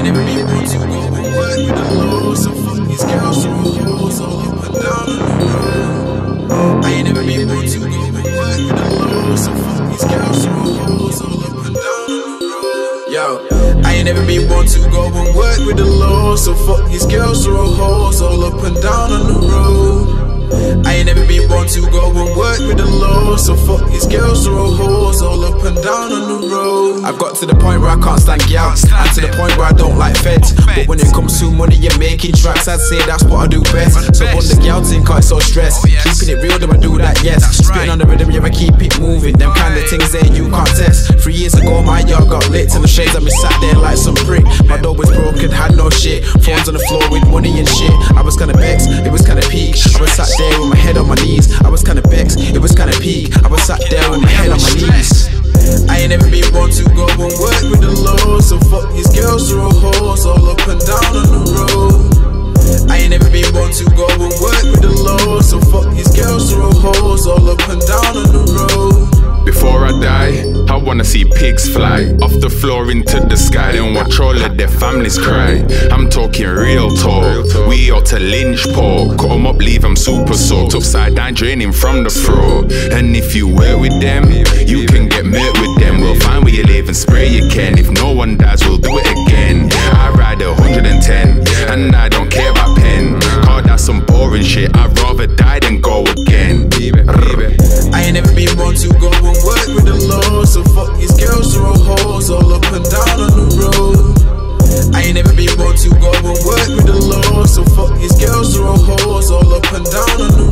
never been one to go and work with the. So fuck these girls from hoes all up and down the road. I ain't never been one to go and work with the. So fuck these girls from hoes all up and down on the road. Yo, I ain't never been one to go and work with the law. So fuck these girls from hoes all up and down on the road. I ain't never been one to go and work with the law. So fuck these girls throw hoes all up got to the point where I can't stand gals, and to the point where I don't like feds. But when it comes to money and making tracks, I'd say that's what I do best. So when the gal think I so stressed, keeping it real, do I do that? Yes. Spitting on the rhythm, yeah, I keep it moving. Them kind of things there you can't test. Three years ago, my yard got lit till the shades of me sat there like some prick. My door was broken, had no shit. Phones on the floor with money and shit. I was kinda vexed, it was kinda peak. I was sat there with my head on my knees. I was kinda vexed, it was kinda peak. I was sat there with on my and work with the law. So fuck these girls throw hoes all up and down on the road. I ain't never been one to go and work with the law. So fuck these girls throw hoes all up and down on the road. Before I die, I wanna see pigs fly off the floor into the sky and watch all of their families cry. I'm talking real talk. We ought to lynch pork, cut 'em up, leave 'em super soaked, upside down, draining from the throat. And if you work with them, you can get met with them. We'll find where you live and spray can. If no one dies, we'll do it again. I ride a 110, and I don't care about pen. Call that some boring shit. I'd rather die than go again. I ain't never been one to go and work with the law. So fuck these girls throw hoes all up and down on the road. I ain't never been one to go and work with the law. So fuck these girls throw hoes all up and down on